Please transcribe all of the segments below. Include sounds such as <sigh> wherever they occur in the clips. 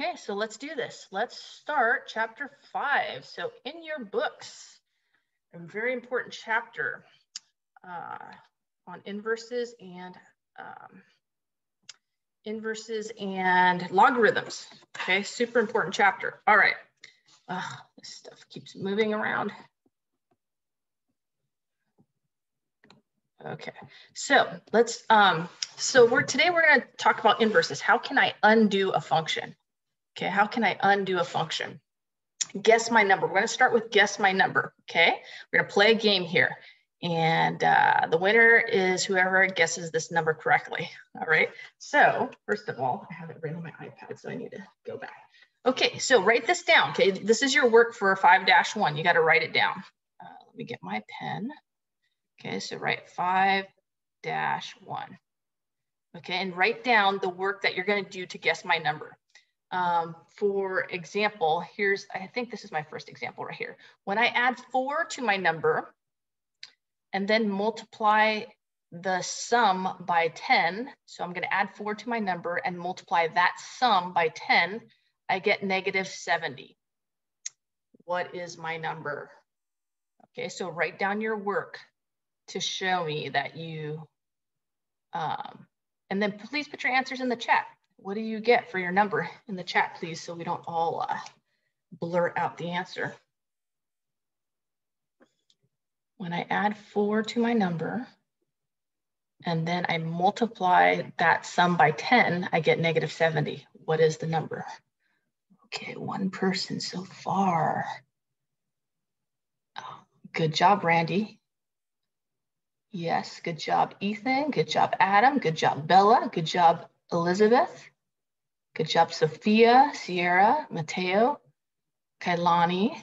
Okay, so let's do this. Let's start chapter five. So in your books, a very important chapter uh, on inverses and um, inverses and logarithms. Okay, super important chapter. All right, uh, this stuff keeps moving around. Okay, so let's, um, so we're today we're gonna talk about inverses. How can I undo a function? Okay, how can I undo a function? Guess my number. We're gonna start with guess my number, okay? We're gonna play a game here. And uh, the winner is whoever guesses this number correctly, all right? So first of all, I have it right on my iPad, so I need to go back. Okay, so write this down, okay? This is your work for 5-1. You gotta write it down. Uh, let me get my pen. Okay, so write 5 dash 1. Okay, and write down the work that you're going to do to guess my number. Um, for example, here's, I think this is my first example right here. When I add 4 to my number and then multiply the sum by 10, so I'm going to add 4 to my number and multiply that sum by 10, I get negative 70. What is my number? Okay, so write down your work to show me that you, um, and then please put your answers in the chat. What do you get for your number in the chat, please, so we don't all uh, blurt out the answer. When I add four to my number, and then I multiply that sum by 10, I get negative 70. What is the number? Okay, one person so far. Oh, good job, Randy. Yes, good job, Ethan. Good job, Adam. Good job, Bella. Good job, Elizabeth. Good job, Sophia, Sierra, Mateo, Kailani,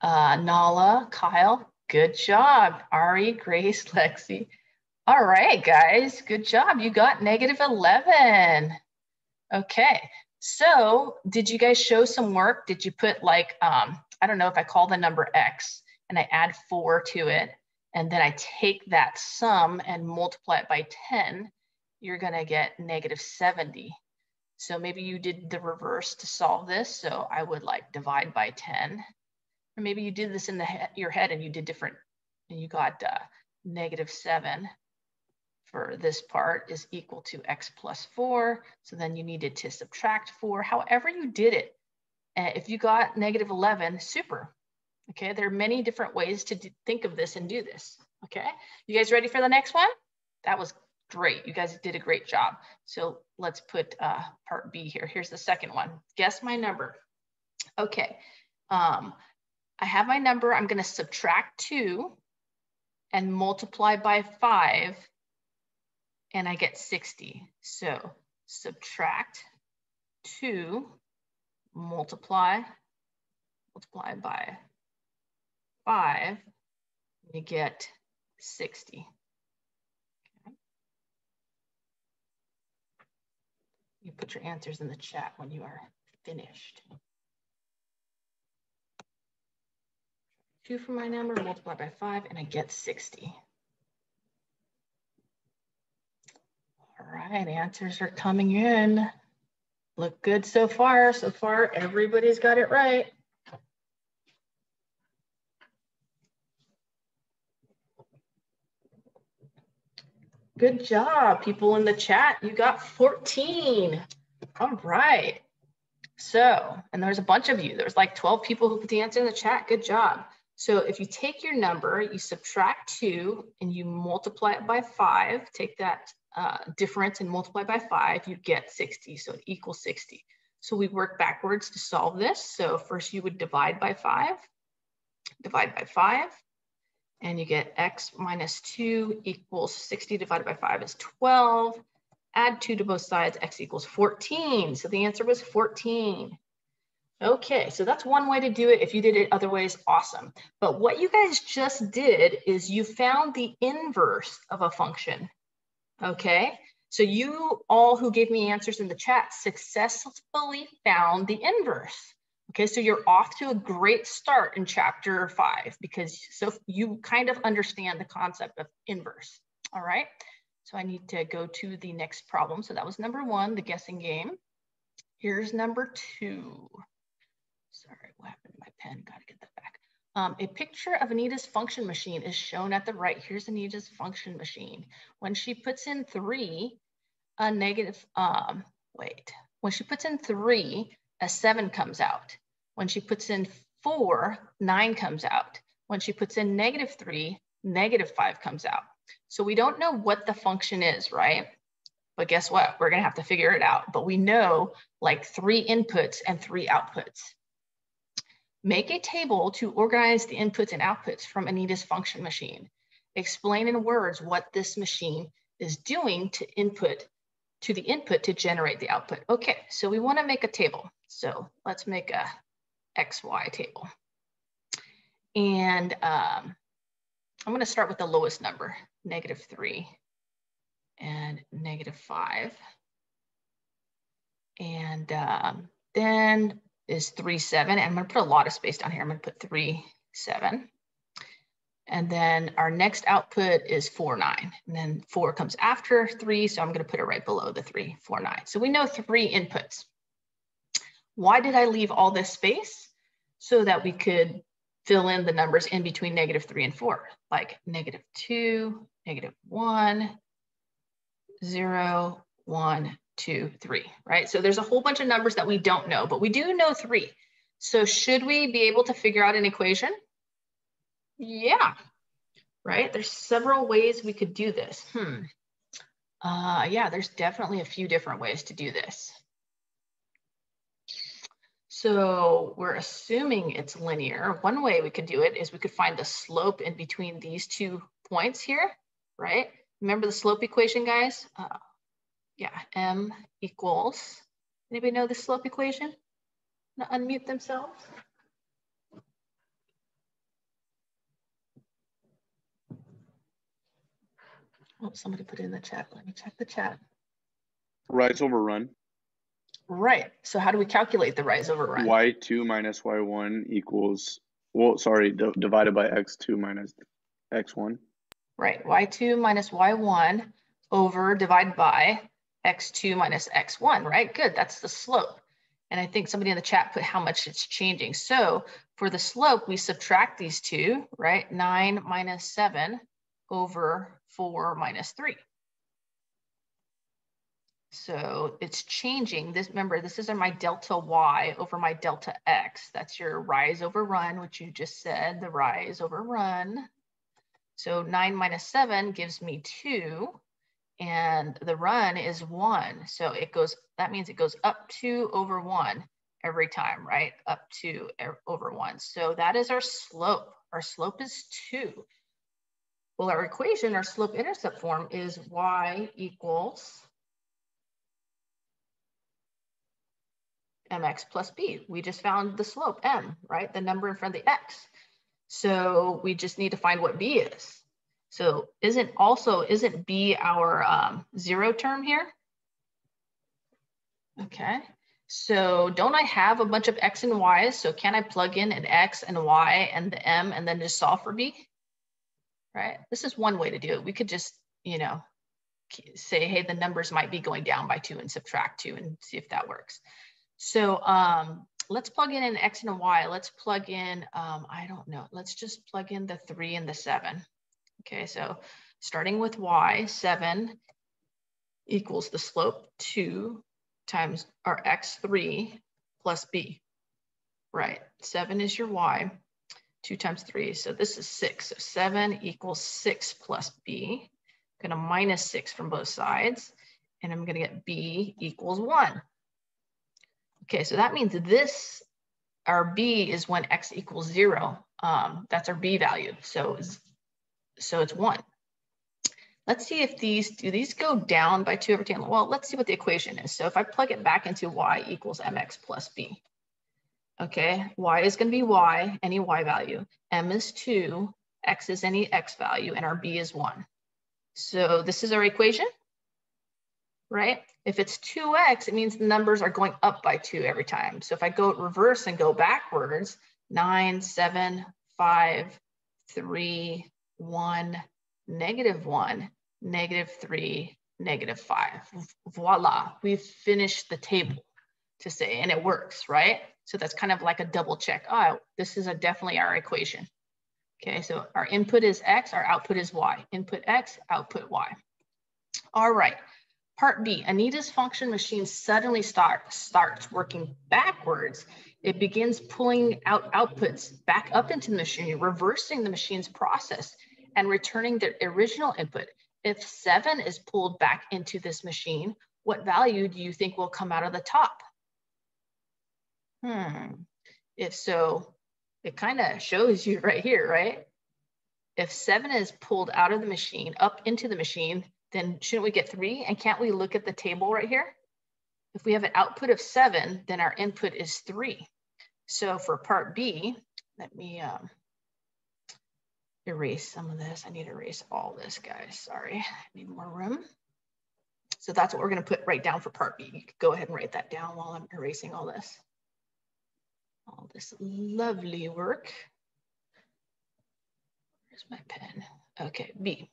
uh, Nala, Kyle. Good job, Ari, Grace, <laughs> Lexi. All right, guys, good job. You got negative 11. Okay, so did you guys show some work? Did you put like, um, I don't know if I call the number X and I add four to it and then I take that sum and multiply it by 10, you're gonna get negative 70. So maybe you did the reverse to solve this. So I would like divide by 10. Or maybe you did this in the he your head and you did different, and you got uh, negative seven for this part is equal to x plus four. So then you needed to subtract four. However you did it, uh, if you got negative 11, super. Okay, there are many different ways to think of this and do this. Okay, you guys ready for the next one? That was great. You guys did a great job. So let's put uh, part B here. Here's the second one. Guess my number. Okay, um, I have my number. I'm going to subtract two and multiply by five, and I get 60. So subtract two, multiply, multiply by five, you get 60. You put your answers in the chat when you are finished. Two for my number, multiply by five, and I get 60. All right, answers are coming in. Look good so far. So far, everybody's got it right. Good job, people in the chat. You got 14. All right. So, and there's a bunch of you. There's like 12 people who put the answer in the chat. Good job. So if you take your number, you subtract two and you multiply it by five, take that uh, difference and multiply by five, you get 60. So it equals 60. So we work backwards to solve this. So first you would divide by five, divide by five, and you get x minus 2 equals 60 divided by 5 is 12. Add 2 to both sides, x equals 14. So the answer was 14. Okay, so that's one way to do it. If you did it other ways, awesome. But what you guys just did is you found the inverse of a function. Okay, so you all who gave me answers in the chat successfully found the inverse. Okay, so you're off to a great start in chapter five because so you kind of understand the concept of inverse. All right, so I need to go to the next problem. So that was number one, the guessing game. Here's number two. Sorry, what happened to my pen? Got to get that back. Um, a picture of Anita's function machine is shown at the right. Here's Anita's function machine. When she puts in three, a negative, um, wait, when she puts in three, a seven comes out. When she puts in four, nine comes out. When she puts in negative three, negative five comes out. So we don't know what the function is, right? But guess what? We're gonna have to figure it out. But we know like three inputs and three outputs. Make a table to organize the inputs and outputs from Anita's function machine. Explain in words what this machine is doing to input to the input to generate the output. Okay, so we wanna make a table. So let's make a XY table. And um, I'm gonna start with the lowest number, negative three and negative five. And um, then is three, seven. And I'm gonna put a lot of space down here. I'm gonna put three, seven. And then our next output is four, nine. And then four comes after three. So I'm gonna put it right below the three, four, nine. So we know three inputs. Why did I leave all this space? So that we could fill in the numbers in between negative three and four, like negative two, negative one, zero, one, two, three, right? So there's a whole bunch of numbers that we don't know, but we do know three. So should we be able to figure out an equation? Yeah, right? There's several ways we could do this. Hmm. Uh, yeah, there's definitely a few different ways to do this. So we're assuming it's linear. One way we could do it is we could find the slope in between these two points here, right? Remember the slope equation, guys? Uh, yeah, m equals, anybody know the slope equation? unmute themselves. Oh, somebody put it in the chat. Let me check the chat. Rise over run. Right. So how do we calculate the rise over run? y2 minus y1 equals, well, sorry, divided by x2 minus x1. Right. y2 minus y1 over divided by x2 minus x1, right? Good. That's the slope. And I think somebody in the chat put how much it's changing. So for the slope, we subtract these two, right? 9 minus 7 over 4 minus 3. So it's changing this, remember, this is my delta Y over my delta X. That's your rise over run, which you just said, the rise over run. So nine minus seven gives me two and the run is one. So it goes, that means it goes up two over one every time, right? Up two over one. So that is our slope. Our slope is two. Well, our equation, our slope intercept form is y equals mx plus b. We just found the slope, m, right? The number in front of the x. So we just need to find what b is. So isn't also, isn't b our um, zero term here? Okay, so don't I have a bunch of x and y's? So can I plug in an x and y and the m and then just solve for b? Right, this is one way to do it. We could just, you know, say, hey, the numbers might be going down by two and subtract two and see if that works. So um, let's plug in an X and a Y. Let's plug in, um, I don't know, let's just plug in the three and the seven. Okay, so starting with Y, seven equals the slope two times our X3 plus B. Right, seven is your Y, two times three. So this is six. So seven equals six plus B. I'm gonna minus six from both sides. And I'm gonna get B equals one. Okay, so that means this, our B is when X equals zero. Um, that's our B value. So, so it's one. Let's see if these, do these go down by two over 10? Well, let's see what the equation is. So if I plug it back into Y equals MX plus B, okay, Y is gonna be Y, any Y value. M is two, X is any X value, and our B is one. So this is our equation right? If it's 2x, it means the numbers are going up by two every time. So if I go reverse and go backwards, nine, seven, five, three, one, negative one, negative three, negative five. Voila, we've finished the table. to say, and it works, right? So that's kind of like a double check. Oh, this is a definitely our equation. Okay, so our input is X, our output is Y. Input X, output Y. All right, part B, Anita's function machine suddenly start, starts working backwards. It begins pulling out outputs back up into the machine, reversing the machine's process and returning the original input. If seven is pulled back into this machine, what value do you think will come out of the top? Hmm, if so, it kind of shows you <laughs> right here, right? If seven is pulled out of the machine, up into the machine, then shouldn't we get three? And can't we look at the table right here? If we have an output of seven, then our input is three. So for part B, let me um, erase some of this. I need to erase all this, guys. Sorry, I need more room. So that's what we're gonna put right down for part B. You could go ahead and write that down while I'm erasing all this. All this lovely work. Where's my pen? Okay, B.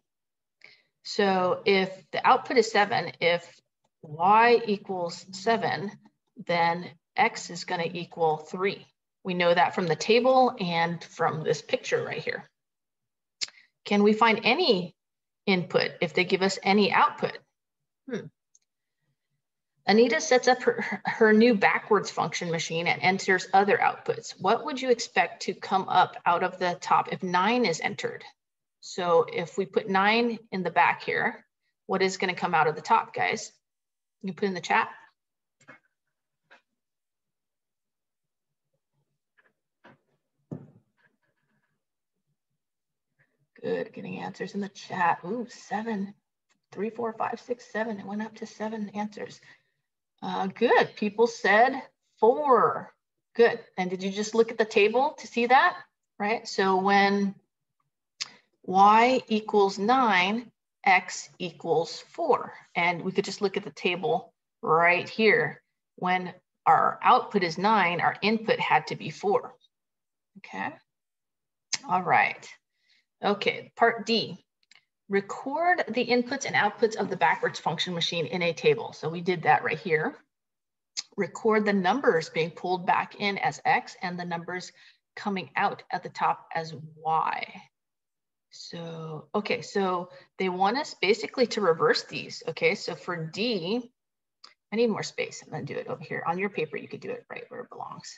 So if the output is seven, if y equals seven, then x is gonna equal three. We know that from the table and from this picture right here. Can we find any input if they give us any output? Hmm. Anita sets up her, her new backwards function machine and enters other outputs. What would you expect to come up out of the top if nine is entered? So if we put nine in the back here, what is gonna come out of the top, guys? You put in the chat. Good, getting answers in the chat. Ooh, seven, three, four, five, six, seven. It went up to seven answers. Uh, good, people said four. Good, and did you just look at the table to see that? Right, so when y equals nine, x equals four. And we could just look at the table right here. When our output is nine, our input had to be four. Okay, all right. Okay, part D. Record the inputs and outputs of the backwards function machine in a table. So we did that right here. Record the numbers being pulled back in as X and the numbers coming out at the top as Y. So, okay, so they want us basically to reverse these. Okay, so for D, I need more space. I'm gonna do it over here. On your paper, you could do it right where it belongs.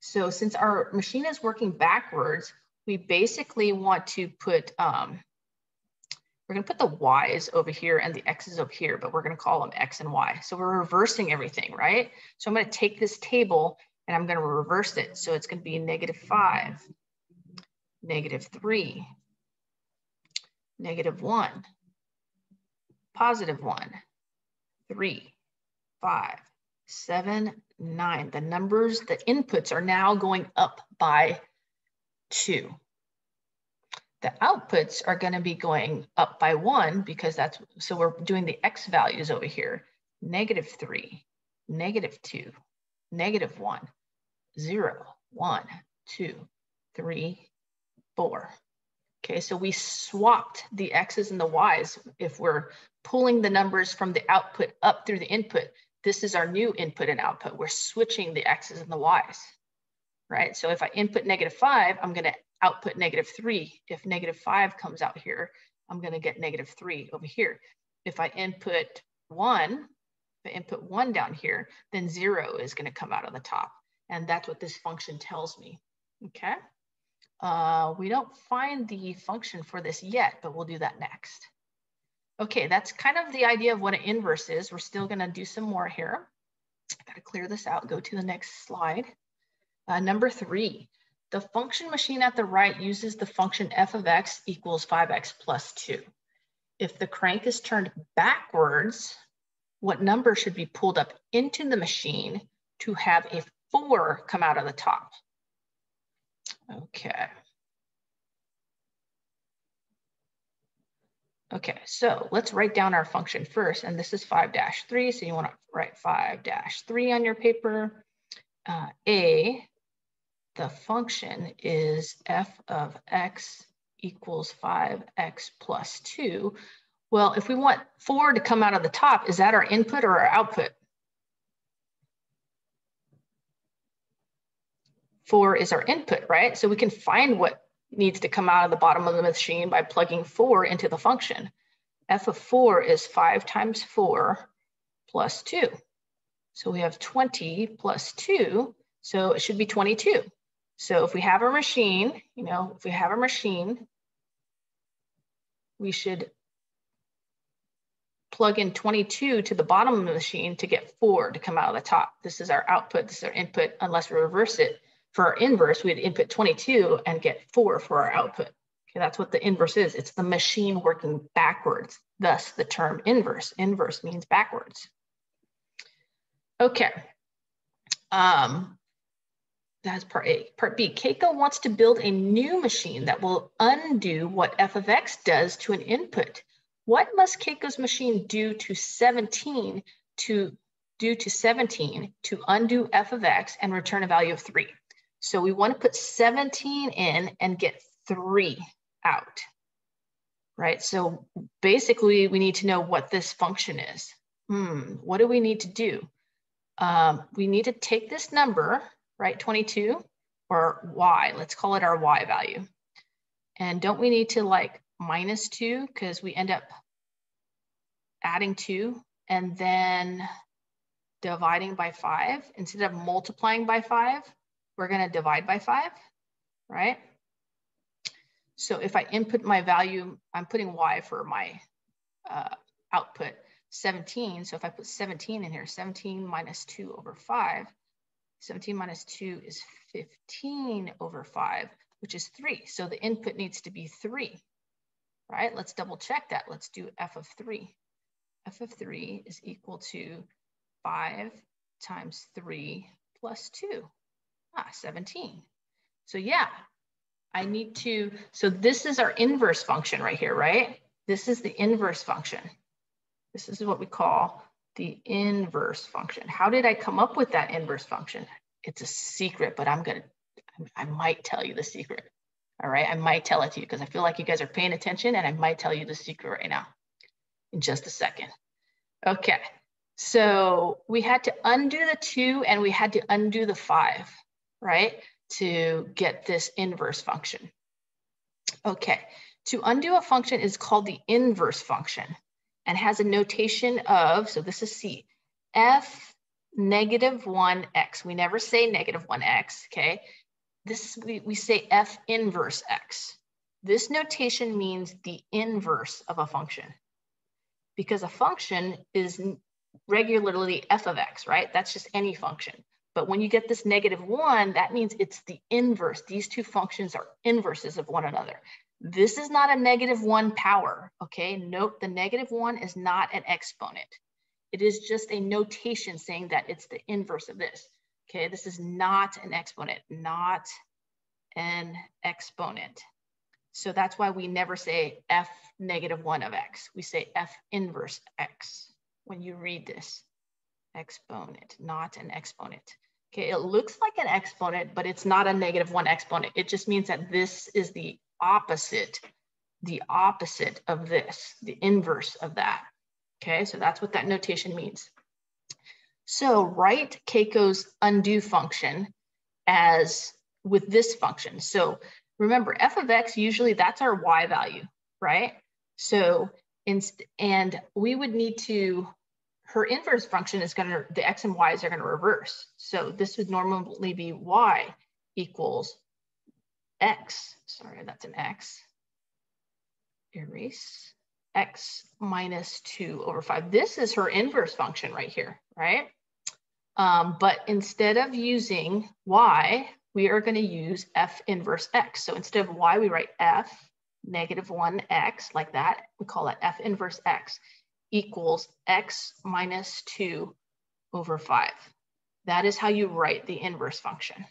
So since our machine is working backwards, we basically want to put, um, we're gonna put the Y's over here and the X's over here, but we're gonna call them X and Y. So we're reversing everything, right? So I'm gonna take this table and I'm gonna reverse it. So it's gonna be negative five, negative three, negative one, positive one, three, five, seven, nine. The numbers, the inputs are now going up by two. The outputs are going to be going up by one because that's, so we're doing the X values over here, negative three, negative two, negative one, zero, one, two, three, four. Okay, so we swapped the X's and the Y's. If we're pulling the numbers from the output up through the input, this is our new input and output. We're switching the X's and the Y's right? So if I input negative five, I'm gonna output negative three. If negative five comes out here, I'm gonna get negative three over here. If I input one, if I input one down here, then zero is gonna come out on the top. And that's what this function tells me, okay? Uh, we don't find the function for this yet, but we'll do that next. Okay, that's kind of the idea of what an inverse is. We're still gonna do some more here. I gotta clear this out, go to the next slide. Uh, number three, the function machine at the right uses the function f of x equals 5x plus 2. If the crank is turned backwards, what number should be pulled up into the machine to have a 4 come out of the top? Okay. Okay, so let's write down our function first, and this is 5-3, so you want to write 5-3 on your paper. Uh, a the function is f of x equals 5x plus 2. Well, if we want 4 to come out of the top, is that our input or our output? Four is our input, right? So we can find what needs to come out of the bottom of the machine by plugging four into the function. f of four is five times four plus two. So we have 20 plus two, so it should be 22. So if we have a machine, you know, if we have a machine, we should plug in 22 to the bottom of the machine to get four to come out of the top. This is our output, this is our input, unless we reverse it. For our inverse, we'd input 22 and get four for our output. Okay, that's what the inverse is. It's the machine working backwards. Thus the term inverse. Inverse means backwards. Okay. Um, that's part A. Part B, Keiko wants to build a new machine that will undo what f of x does to an input. What must Keiko's machine do to 17 to do to 17 to undo f of x and return a value of 3? So we want to put 17 in and get 3 out, right? So basically, we need to know what this function is. Hmm, what do we need to do? Um, we need to take this number, right, 22, or y, let's call it our y value. And don't we need to like minus two because we end up adding two and then dividing by five. Instead of multiplying by five, we're gonna divide by five, right? So if I input my value, I'm putting y for my uh, output 17. So if I put 17 in here, 17 minus 2 over 5, 17 minus 2 is 15 over 5, which is 3. So the input needs to be 3, right? Let's double check that. Let's do f of 3. f of 3 is equal to 5 times 3 plus 2. Ah, 17. So yeah, I need to, so this is our inverse function right here, right? This is the inverse function. This is what we call the inverse function. How did I come up with that inverse function? It's a secret, but I'm gonna, I might tell you the secret. All right, I might tell it to you because I feel like you guys are paying attention and I might tell you the secret right now in just a second. Okay, so we had to undo the two and we had to undo the five, right? To get this inverse function. Okay, to undo a function is called the inverse function and has a notation of, so this is C, f negative 1x. We never say negative 1x, okay? This, we, we say f inverse x. This notation means the inverse of a function because a function is regularly f of x, right? That's just any function. But when you get this negative one, that means it's the inverse. These two functions are inverses of one another. This is not a negative one power, okay? Note the negative one is not an exponent. It is just a notation saying that it's the inverse of this, okay? This is not an exponent, not an exponent. So that's why we never say f negative one of x. We say f inverse x when you read this. Exponent, not an exponent. Okay, it looks like an exponent, but it's not a negative one exponent. It just means that this is the opposite, the opposite of this, the inverse of that. Okay, so that's what that notation means. So write Keiko's undo function as with this function. So remember f of x, usually that's our y value, right? So, and we would need to, her inverse function is gonna, the x and y's are gonna reverse. So this would normally be y equals x, sorry, that's an x, erase, x minus 2 over 5. This is her inverse function right here, right? Um, but instead of using y, we are going to use f inverse x. So instead of y, we write f negative 1x like that. We call it f inverse x equals x minus 2 over 5. That is how you write the inverse function.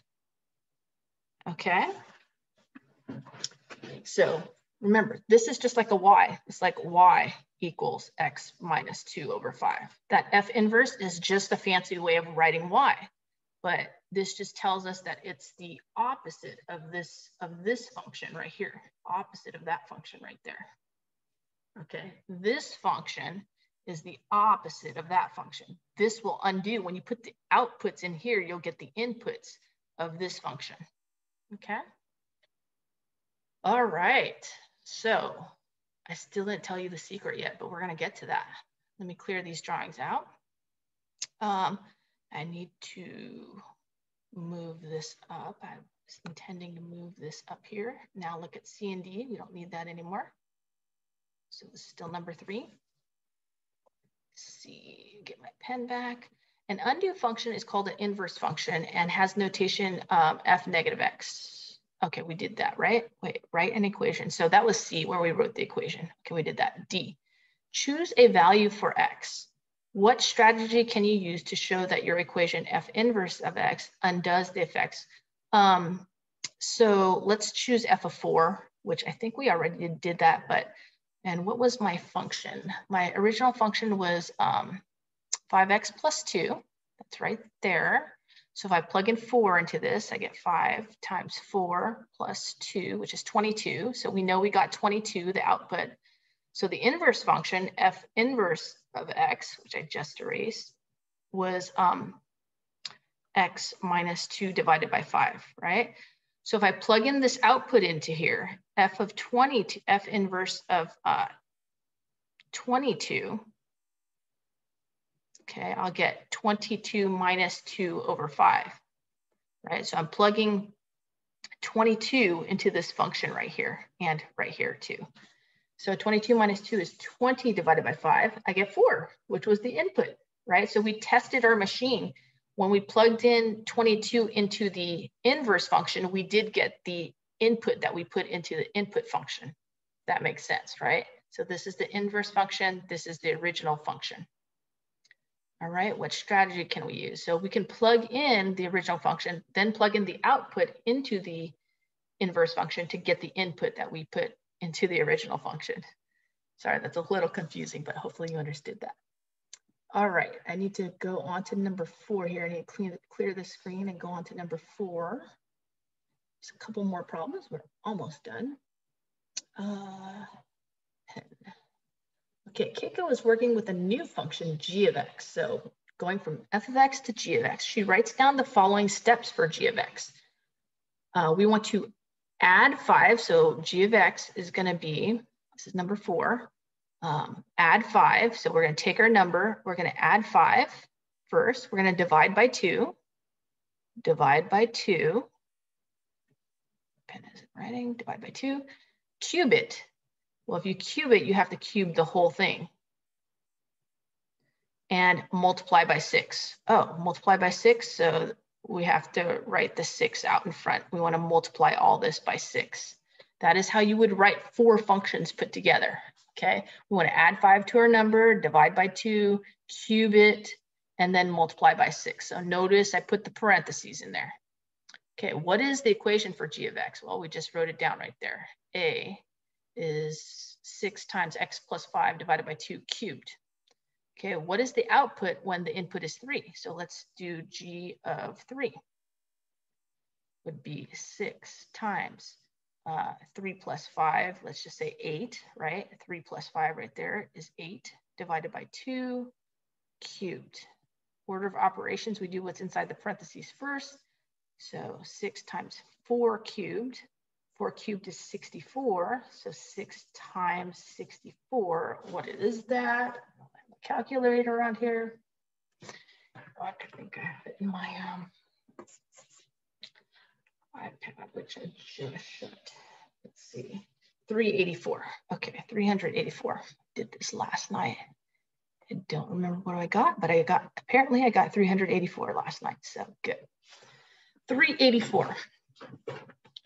Okay. So remember, this is just like a y. It's like y equals x minus 2 over 5. That f inverse is just a fancy way of writing y. But this just tells us that it's the opposite of this, of this function right here, opposite of that function right there. Okay, this function is the opposite of that function. This will undo, when you put the outputs in here, you'll get the inputs of this function, okay? All right, so I still didn't tell you the secret yet, but we're gonna get to that. Let me clear these drawings out. Um, I need to move this up. I was intending to move this up here. Now look at C and D, we don't need that anymore. So this is still number three. Let's see, get my pen back. An undo function is called an inverse function and has notation um, f negative x. Okay, we did that, right? Wait, write an equation. So that was C where we wrote the equation. Okay, we did that. D, choose a value for x. What strategy can you use to show that your equation f inverse of x undoes the effects? Um, so let's choose f of four, which I think we already did that, but, and what was my function? My original function was um, 5x plus 2. That's right there. So if I plug in 4 into this, I get 5 times 4 plus 2, which is 22. So we know we got 22, the output. So the inverse function, f inverse of x, which I just erased, was um, x minus 2 divided by 5, right? So if I plug in this output into here, f of 20, to f inverse of uh, 22, okay, I'll get 22 minus 2 over 5, right? So I'm plugging 22 into this function right here and right here too. So 22 minus 2 is 20 divided by 5. I get 4, which was the input, right? So we tested our machine. When we plugged in 22 into the inverse function, we did get the input that we put into the input function. That makes sense, right? So this is the inverse function. This is the original function. All right, what strategy can we use? So we can plug in the original function, then plug in the output into the inverse function to get the input that we put into the original function. Sorry, that's a little confusing, but hopefully you understood that. All right, I need to go on to number four here. I need to clear, clear the screen and go on to number four. Just a couple more problems, we're almost done. Uh, Okay, Keiko is working with a new function, g of x. So going from f of x to g of x, she writes down the following steps for g of x. Uh, we want to add five, so g of x is gonna be, this is number four, um, add five. So we're gonna take our number, we're gonna add five first, we're gonna divide by two, divide by two, pen isn't writing, divide by two, cube it, well, if you cube it, you have to cube the whole thing. And multiply by six. Oh, multiply by six. So we have to write the six out in front. We want to multiply all this by six. That is how you would write four functions put together. Okay, we want to add five to our number, divide by two, cube it, and then multiply by six. So notice I put the parentheses in there. Okay, what is the equation for g of x? Well, we just wrote it down right there. A is 6 times x plus 5 divided by 2 cubed. Okay, what is the output when the input is 3? So let's do g of 3 would be 6 times uh, 3 plus 5, let's just say 8, right? 3 plus 5 right there is 8 divided by 2 cubed. Order of operations, we do what's inside the parentheses first. So 6 times 4 cubed 4 cubed is 64. So 6 times 64, what is that? calculator around here. I think I have it in my um, iPad, which I just shut. Let's see. 384. Okay, 384. Did this last night. I don't remember what I got, but I got, apparently I got 384 last night. So good. 384.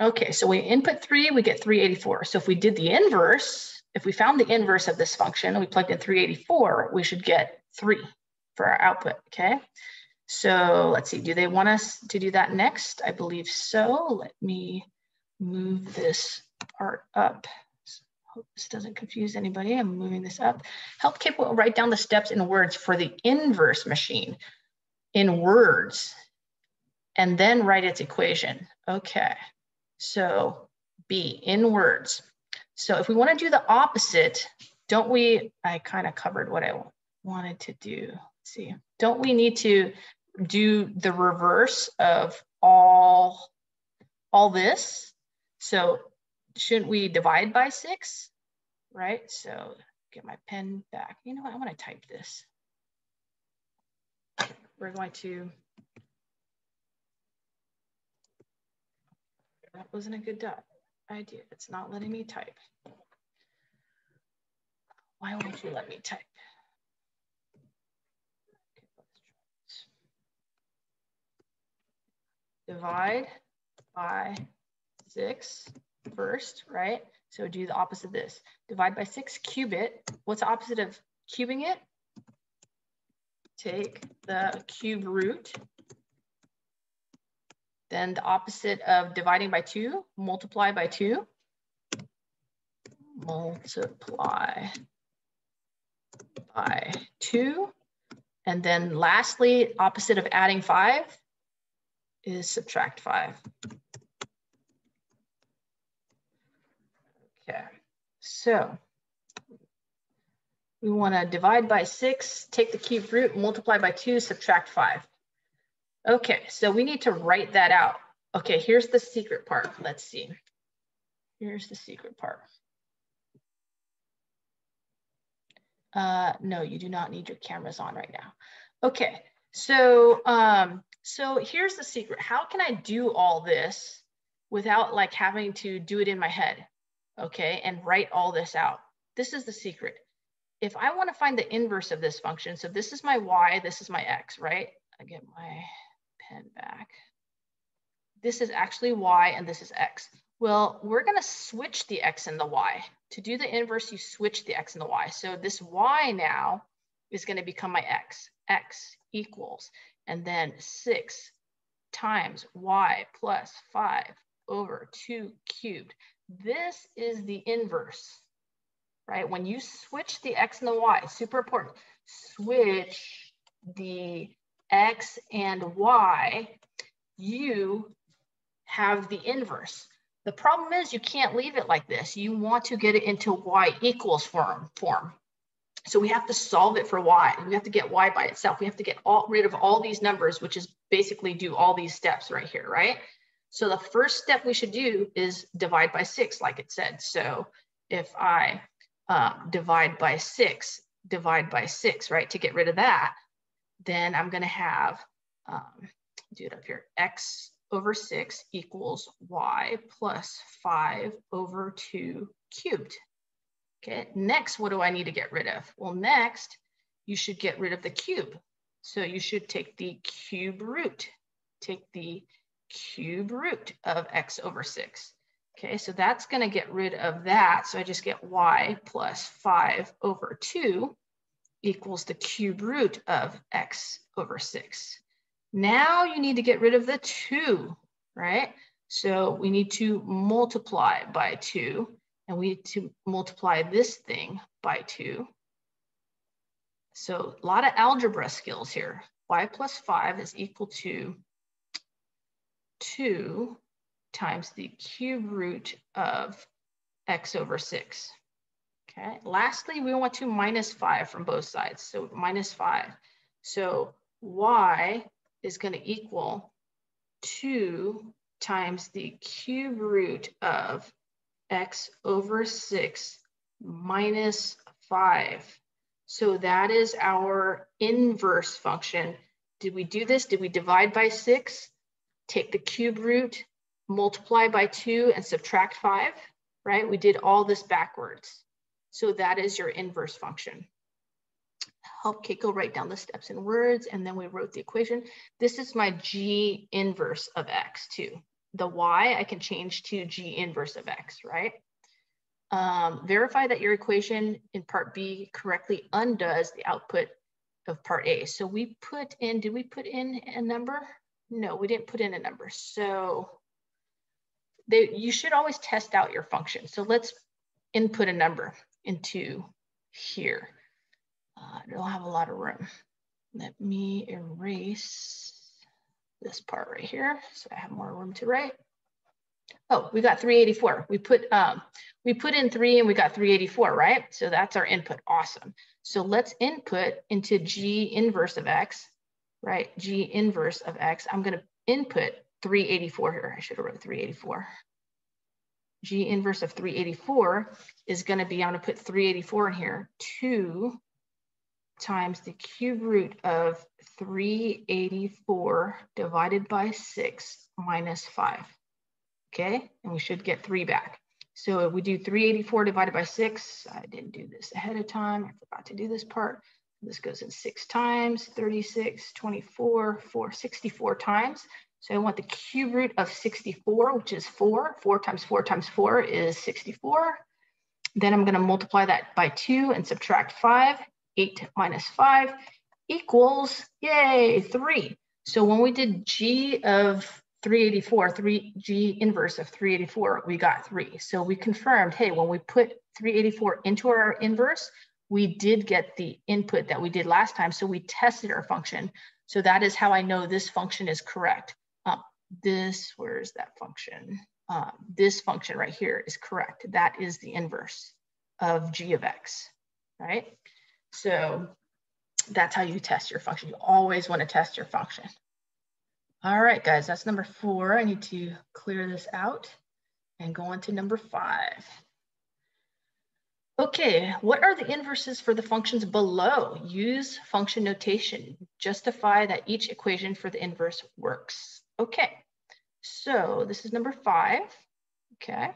Okay, so we input three, we get 384. So if we did the inverse, if we found the inverse of this function, we plugged in 384, we should get three for our output, okay? So let's see, do they want us to do that next? I believe so. Let me move this part up. Hope this doesn't confuse anybody. I'm moving this up. Help Kip write down the steps in words for the inverse machine in words and then write its equation. Okay. So B, in words. So if we want to do the opposite, don't we, I kind of covered what I wanted to do. Let's see, don't we need to do the reverse of all, all this. So shouldn't we divide by six, right? So get my pen back. You know what, I wanna type this. We're going to, that wasn't a good idea. It's not letting me type. Why won't you let me type? divide by six first, right? So do the opposite of this. Divide by six, cube it. What's the opposite of cubing it? Take the cube root. Then the opposite of dividing by two, multiply by two. Multiply by two. And then lastly, opposite of adding five, is subtract five. Okay, so we want to divide by six, take the cube root, multiply by two, subtract five. Okay, so we need to write that out. Okay, here's the secret part. Let's see. Here's the secret part. Uh, no, you do not need your cameras on right now. Okay, so um, so here's the secret. How can I do all this without like having to do it in my head? Okay, and write all this out. This is the secret. If I want to find the inverse of this function, so this is my y, this is my x, right? I get my pen back. This is actually y and this is x. Well, we're going to switch the x and the y. To do the inverse, you switch the x and the y. So this y now is going to become my x. x equals and then 6 times y plus 5 over 2 cubed. This is the inverse, right? When you switch the x and the y, super important, switch the x and y, you have the inverse. The problem is you can't leave it like this. You want to get it into y equals form. form. So we have to solve it for y. We have to get y by itself. We have to get all, rid of all these numbers, which is basically do all these steps right here, right? So the first step we should do is divide by six, like it said. So if I uh, divide by six, divide by six, right? To get rid of that, then I'm gonna have, um, do it up here, x over six equals y plus five over two cubed. Okay, next, what do I need to get rid of? Well, next, you should get rid of the cube. So you should take the cube root. Take the cube root of x over 6. Okay, so that's going to get rid of that. So I just get y plus 5 over 2 equals the cube root of x over 6. Now you need to get rid of the 2, right? So we need to multiply by 2 and we need to multiply this thing by two. So a lot of algebra skills here. y plus five is equal to two times the cube root of x over six. Okay, lastly, we want to minus five from both sides. So minus five. So y is gonna equal two times the cube root of x over 6 minus 5. So that is our inverse function. Did we do this? Did we divide by 6, take the cube root, multiply by 2, and subtract 5? Right? We did all this backwards. So that is your inverse function. Help Keiko write down the steps in words, and then we wrote the equation. This is my g inverse of x too the y I can change to g inverse of x, right? Um, verify that your equation in part B correctly undoes the output of part A. So we put in, did we put in a number? No, we didn't put in a number. So they, you should always test out your function. So let's input a number into here. Uh, I don't have a lot of room. Let me erase this part right here. So I have more room to write. Oh, we got 384. We put um, we put in three and we got 384, right? So that's our input. Awesome. So let's input into G inverse of X, right? G inverse of X. I'm going to input 384 here. I should have wrote 384. G inverse of 384 is going to be, I'm going to put 384 in here, 2 times the cube root of 384 divided by 6 minus 5. Okay, and we should get 3 back. So if we do 384 divided by 6, I didn't do this ahead of time. I forgot to do this part. This goes in 6 times, 36, 24, 4, 64 times. So I want the cube root of 64, which is 4. 4 times 4 times 4 is 64. Then I'm going to multiply that by 2 and subtract 5. 8 minus 5 equals, yay, 3. So when we did g of 384, 3g inverse of 384, we got 3. So we confirmed, hey, when we put 384 into our inverse, we did get the input that we did last time. So we tested our function. So that is how I know this function is correct. This, where is that function? Um, this function right here is correct. That is the inverse of g of x, right? So that's how you test your function. You always want to test your function. All right, guys, that's number four. I need to clear this out and go on to number five. Okay, what are the inverses for the functions below? Use function notation. Justify that each equation for the inverse works. Okay, so this is number five. Okay.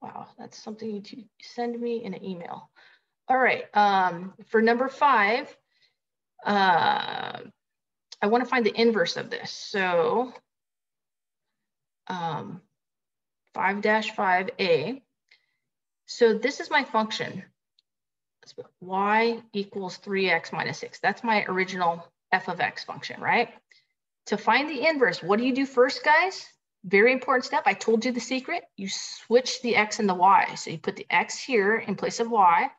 Wow, that's something to send me in an email. All right, um, for number five, uh, I wanna find the inverse of this. So um, 5-5a. So this is my function, y equals 3x minus 6. That's my original f of x function, right? To find the inverse, what do you do first, guys? Very important step. I told you the secret. You switch the x and the y. So you put the x here in place of y,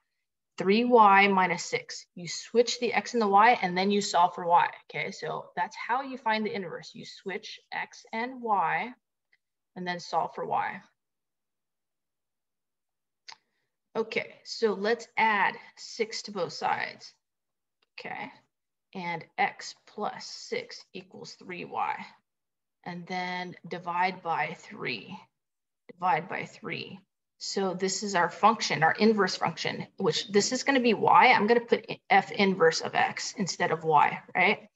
3y minus 6. You switch the x and the y, and then you solve for y. Okay, so that's how you find the inverse. You switch x and y, and then solve for y. Okay, so let's add 6 to both sides. Okay, and x plus 6 equals 3y and then divide by three, divide by three. So this is our function, our inverse function, which this is gonna be y. I'm gonna put f inverse of x instead of y, right?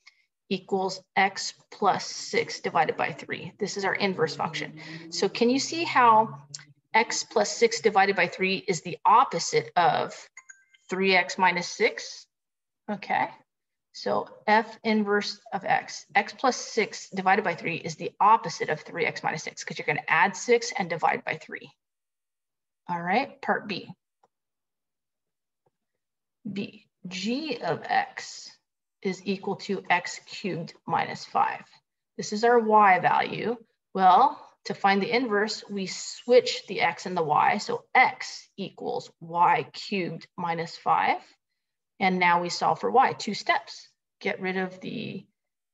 Equals x plus six divided by three. This is our inverse function. So can you see how x plus six divided by three is the opposite of 3x minus six? Okay, so f inverse of x, x plus 6 divided by 3 is the opposite of 3x minus 6 because you're going to add 6 and divide by 3. All right, part B. B, g of x is equal to x cubed minus 5. This is our y value. Well, to find the inverse, we switch the x and the y. So x equals y cubed minus 5. And now we solve for y, two steps get rid of the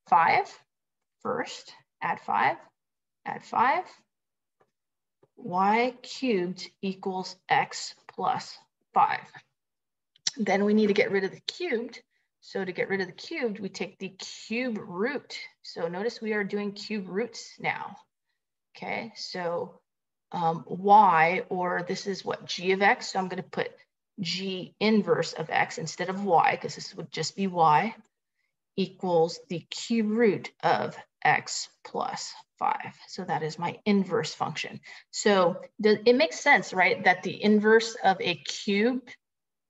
five first, add five, add five. y cubed equals x plus five. Then we need to get rid of the cubed. So to get rid of the cubed, we take the cube root. So notice we are doing cube roots now. Okay, so um, y, or this is what, g of x. So I'm going to put g inverse of x instead of y, because this would just be y equals the cube root of x plus 5. So that is my inverse function. So it makes sense, right, that the inverse of a cube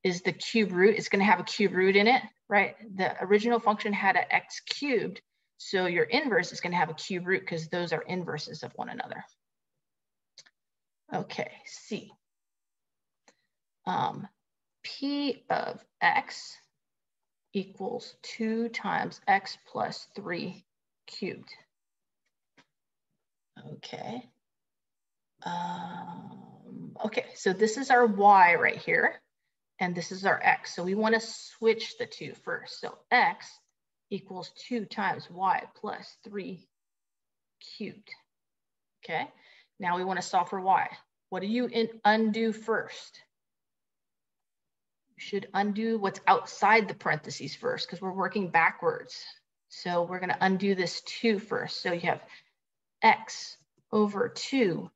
is the cube root. It's going to have a cube root in it, right? The original function had an x cubed. So your inverse is going to have a cube root because those are inverses of one another. Okay, C. Um, P of x equals 2 times x plus 3 cubed. Okay. Um, okay, so this is our y right here, and this is our x. So we want to switch the two first. So x equals 2 times y plus 3 cubed. Okay, now we want to solve for y. What do you undo first? you should undo what's outside the parentheses first because we're working backwards. So we're going to undo this 2 first. So you have x over 2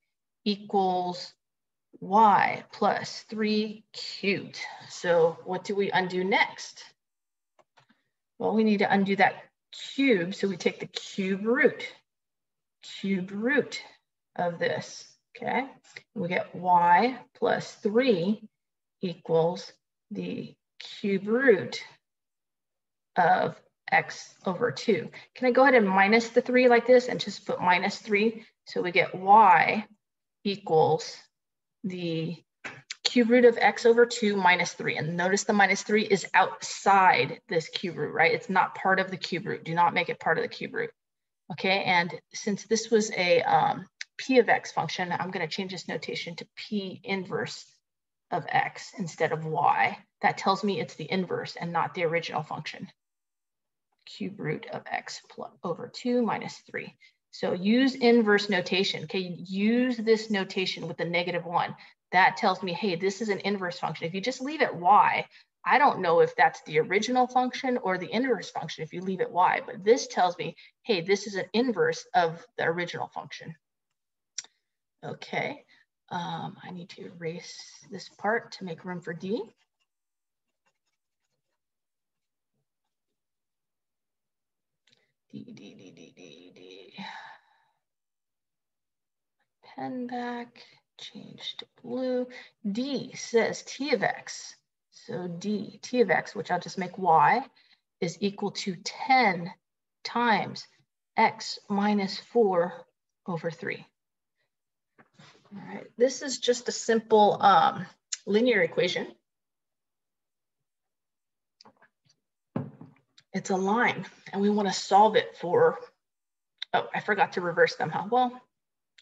equals y plus 3 cubed. So what do we undo next? Well, we need to undo that cube. So we take the cube root, cube root of this, okay? We get y plus 3 equals the cube root of x over 2. Can I go ahead and minus the 3 like this and just put minus 3? So we get y equals the cube root of x over 2 minus 3. And notice the minus 3 is outside this cube root, right? It's not part of the cube root. Do not make it part of the cube root. Okay, and since this was a um, p of x function, I'm going to change this notation to p inverse of x instead of y. That tells me it's the inverse and not the original function. Cube root of x over 2 minus 3. So use inverse notation. Okay, use this notation with the negative 1. That tells me, hey, this is an inverse function. If you just leave it y, I don't know if that's the original function or the inverse function if you leave it y, but this tells me, hey, this is an inverse of the original function. Okay, um, I need to erase this part to make room for D. D, D, D, D, D, D. Pen back, change to blue. D says T of X. So D, T of X, which I'll just make Y, is equal to 10 times X minus 4 over 3. All right, this is just a simple um, linear equation. It's a line and we wanna solve it for, oh, I forgot to reverse them, huh? Well,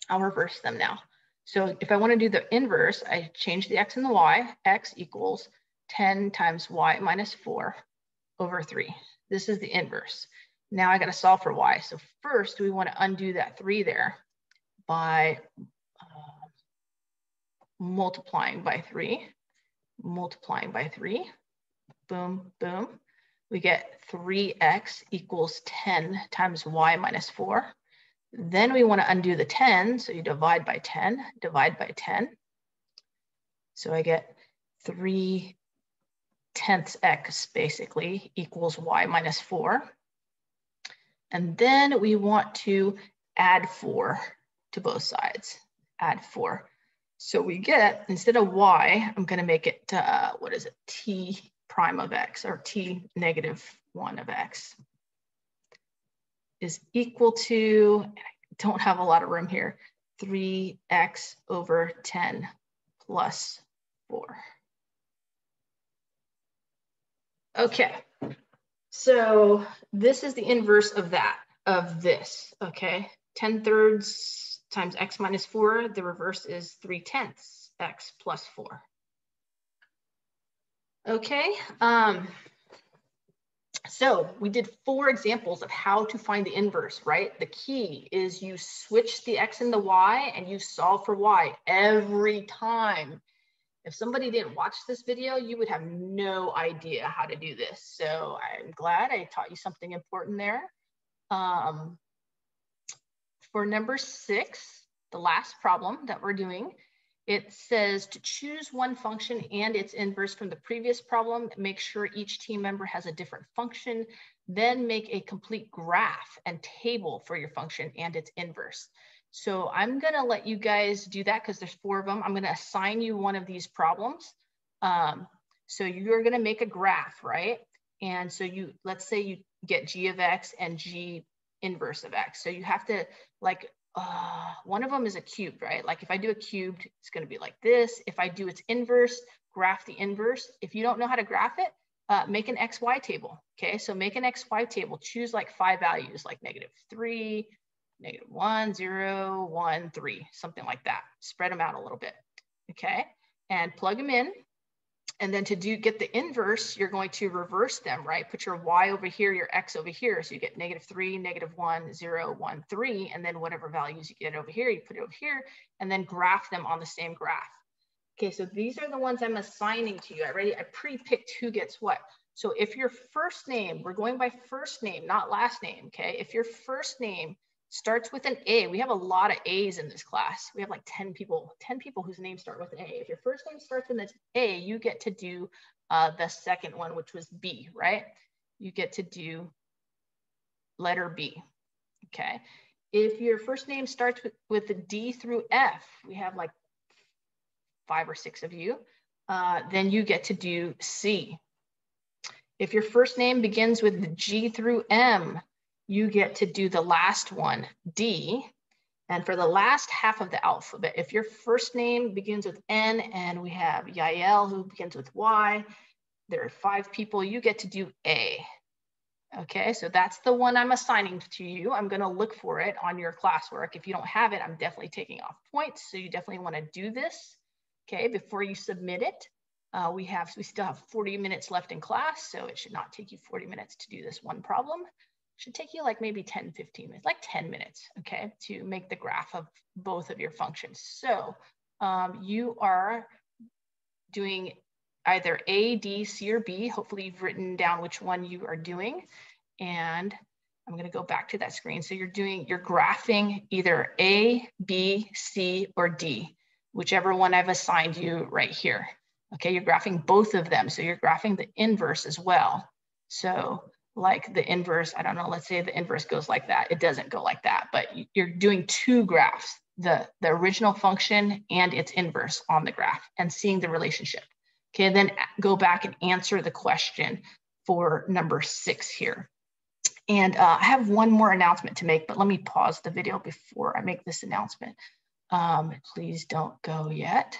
I'll reverse them now. So if I wanna do the inverse, I change the X and the Y, X equals 10 times Y minus four over three. This is the inverse. Now I gotta solve for Y. So first we wanna undo that three there by uh, multiplying by three, multiplying by three, boom, boom. We get 3x equals 10 times y minus 4. Then we want to undo the 10, so you divide by 10, divide by 10. So I get 3 tenths x basically equals y minus 4. And then we want to add 4 to both sides, add 4. So we get, instead of y, I'm going to make it, uh, what is it, t prime of x, or t negative 1 of x, is equal to, I don't have a lot of room here, 3x over 10 plus 4. Okay, so this is the inverse of that, of this, okay? 10 thirds times x minus 4, the reverse is 3 tenths x plus 4. Okay, um, so we did four examples of how to find the inverse, right? The key is you switch the x and the y and you solve for y every time. If somebody didn't watch this video, you would have no idea how to do this. So I'm glad I taught you something important there. Um, for number six, the last problem that we're doing, it says to choose one function and its inverse from the previous problem, make sure each team member has a different function, then make a complete graph and table for your function and its inverse. So I'm gonna let you guys do that because there's four of them. I'm gonna assign you one of these problems. Um, so you're gonna make a graph, right? And so you, let's say you get g of x and g inverse of x. So you have to like, uh, one of them is a cubed, right? Like if I do a cubed, it's gonna be like this. If I do its inverse, graph the inverse. If you don't know how to graph it, uh, make an XY table, okay? So make an XY table, choose like five values, like negative three, negative one, zero, one, three, something like that. Spread them out a little bit, okay? And plug them in and then to do get the inverse, you're going to reverse them, right? Put your y over here, your x over here. So you get negative three, negative one, zero, one, three, and then whatever values you get over here, you put it over here, and then graph them on the same graph. Okay, so these are the ones I'm assigning to you. I already, I pre-picked who gets what. So if your first name, we're going by first name, not last name, okay? If your first name starts with an A, we have a lot of A's in this class. We have like 10 people, 10 people whose names start with an A. If your first name starts with an A, you get to do uh, the second one, which was B, right? You get to do letter B, okay? If your first name starts with, with the D through F, we have like five or six of you, uh, then you get to do C. If your first name begins with the G through M, you get to do the last one, D. And for the last half of the alphabet, if your first name begins with N and we have Yael who begins with Y, there are five people, you get to do A. Okay, so that's the one I'm assigning to you. I'm gonna look for it on your classwork. If you don't have it, I'm definitely taking off points. So you definitely wanna do this, okay, before you submit it. Uh, we have, we still have 40 minutes left in class, so it should not take you 40 minutes to do this one problem. Should take you like maybe 10, 15 minutes, like 10 minutes, okay, to make the graph of both of your functions. So um, you are doing either A, D, C, or B. Hopefully you've written down which one you are doing. And I'm gonna go back to that screen. So you're doing, you're graphing either A, B, C, or D, whichever one I've assigned you right here. Okay, you're graphing both of them. So you're graphing the inverse as well. So like the inverse, I don't know, let's say the inverse goes like that. It doesn't go like that, but you're doing two graphs, the, the original function and its inverse on the graph and seeing the relationship. Okay, then go back and answer the question for number six here. And uh, I have one more announcement to make, but let me pause the video before I make this announcement. Um, please don't go yet.